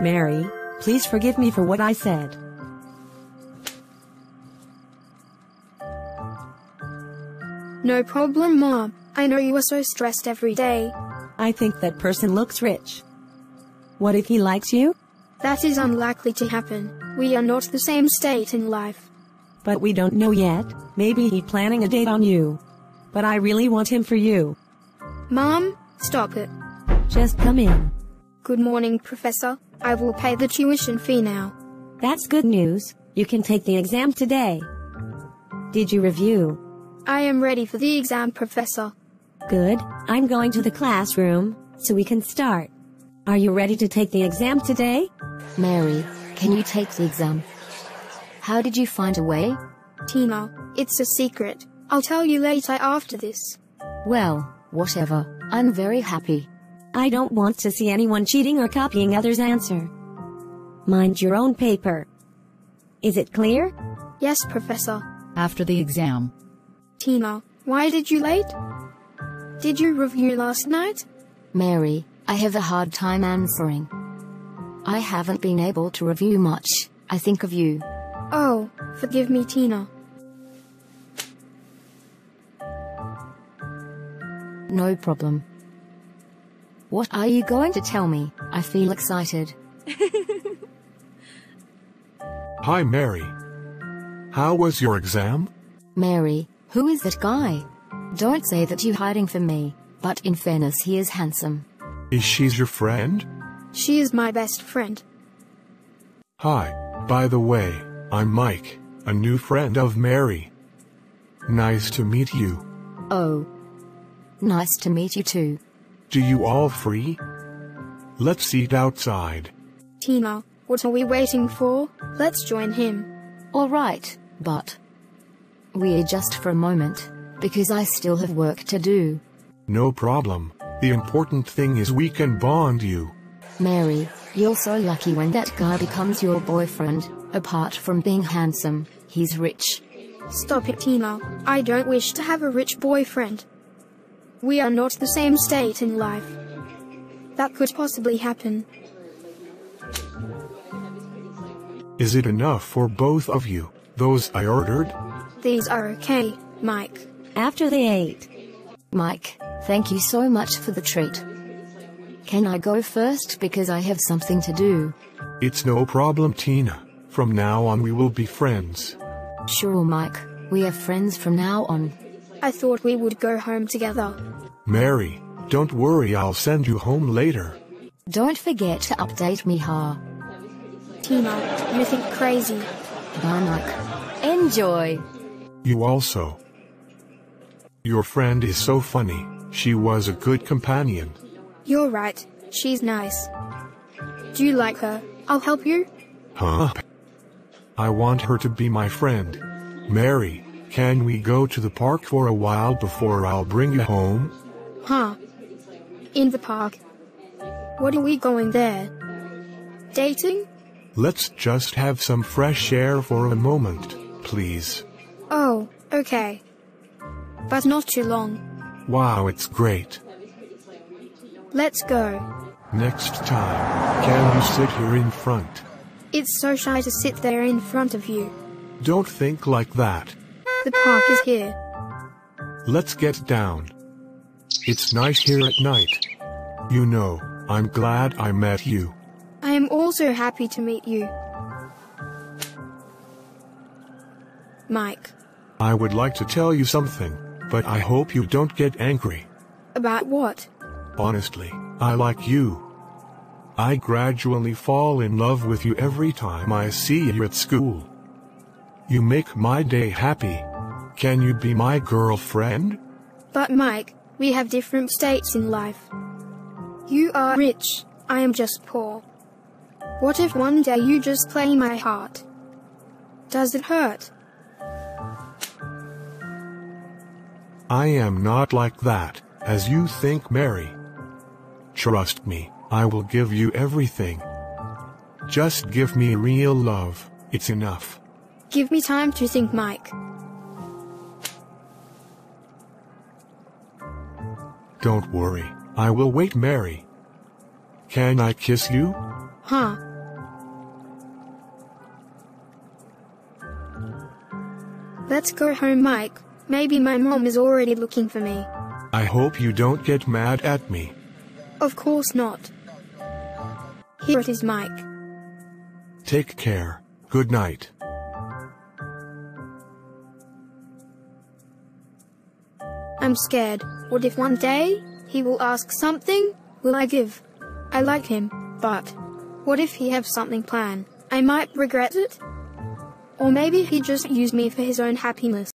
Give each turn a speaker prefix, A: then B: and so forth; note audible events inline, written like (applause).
A: Mary, please forgive me for what I said.
B: No problem, Mom. I know you are so stressed every day.
A: I think that person looks rich. What if he likes you?
B: That is unlikely to happen. We are not the same state in life.
A: But we don't know yet. Maybe he planning a date on you. But I really want him for you.
B: Mom, stop it.
A: Just come in.
B: Good morning, Professor. I will pay the tuition fee now.
A: That's good news. You can take the exam today. Did you review?
B: I am ready for the exam, Professor.
A: Good. I'm going to the classroom, so we can start. Are you ready to take the exam today?
C: Mary, can you take the exam? How did you find a way?
B: Tina, it's a secret. I'll tell you later after this.
C: Well, whatever. I'm very happy.
A: I don't want to see anyone cheating or copying others' answer. Mind your own paper. Is it clear?
B: Yes, Professor.
D: After the exam,
B: Tina, why did you late? Did you review last night?
C: Mary, I have a hard time answering. I haven't been able to review much. I think of you.
B: Oh, forgive me, Tina.
C: No problem. What are you going to tell me? I feel excited. (laughs)
E: Hi, Mary. How was your exam?
C: Mary, who is that guy? Don't say that you're hiding from me, but in fairness, he is handsome.
E: Is she your friend?
B: She is my best friend.
E: Hi, by the way, I'm Mike, a new friend of Mary. Nice to meet you.
C: Oh. Nice to meet you too.
E: Do you all free? Let's eat outside.
B: Tina, what are we waiting for? Let's join him.
C: Alright, but. We're just for a moment, because I still have work to do.
E: No problem. The important thing is we can bond you.
C: Mary, you're so lucky when that guy becomes your boyfriend. Apart from being handsome, he's rich.
B: Stop it, Tina. I don't wish to have a rich boyfriend. We are not the same state in life. That could possibly happen.
E: Is it enough for both of you? Those I ordered?
B: These are okay, Mike.
A: After they ate.
C: Mike, thank you so much for the treat. Can I go first because I have something to do?
E: It's no problem, Tina. From now on we will be friends.
C: Sure, Mike. We are friends from now on.
B: I thought we would go home together.
E: Mary, don't worry, I'll send you home later.
C: Don't forget to update me, Ha.
B: Tina, you think crazy.
C: Bye, Enjoy.
E: You also. Your friend is so funny. She was a good companion.
B: You're right. She's nice. Do you like her? I'll help you.
E: Huh? I want her to be my friend. Mary, can we go to the park for a while before I'll bring you home?
B: Huh? In the park. What are we going there? Dating?
E: Let's just have some fresh air for a moment, please.
B: Oh, okay. But not too long.
E: Wow, it's great.
B: Let's go.
E: Next time, can you sit here in front?
B: It's so shy to sit there in front of you.
E: Don't think like that.
B: The park is here.
E: Let's get down. It's nice here at night. You know, I'm glad I met you.
B: I am also happy to meet you. Mike,
E: I would like to tell you something, but I hope you don't get angry.
B: about what?
E: Honestly, I like you. I gradually fall in love with you every time I see you at school. You make my day happy. Can you be my girlfriend?
B: But Mike, we have different states in life. You are rich, I am just poor. What if one day you just play my heart? Does it hurt?
E: I am not like that, as you think, Mary. Trust me, I will give you everything. Just give me real love, it's enough.
B: Give me time to think, Mike.
E: Don't worry, I will wait, Mary. Can I kiss you?
B: Huh? Let's go home, Mike. Maybe my mom is already looking for me.
E: I hope you don't get mad at me.
B: Of course not. Here it is, Mike.
E: Take care. Good night.
B: I'm scared. What if one day he will ask something? Will I give? I like him, but what if he have something planned? I might regret it. Or maybe he just use me for his own happiness.